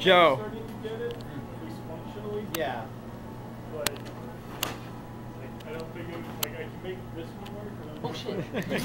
Joe. Yeah. But I don't think it, like I can make this one work. Oh, shit.